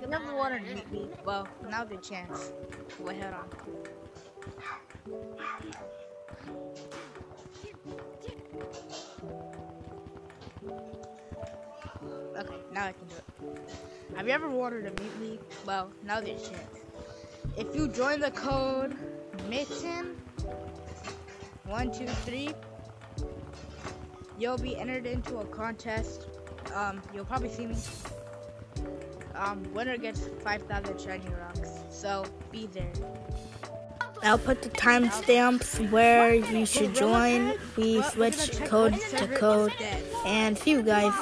You never wanted to meet me. Well, now's your chance. Wait, hold on. Okay, now I can do it. Have you ever wanted to meet me? Well, now's your chance. If you join the code mitten one two three, you'll be entered into a contest. Um, you'll probably see me. Um, winner gets 5,000 shiny rocks. So be there. I'll put the timestamps where you should join. We switch code to code. And see you guys.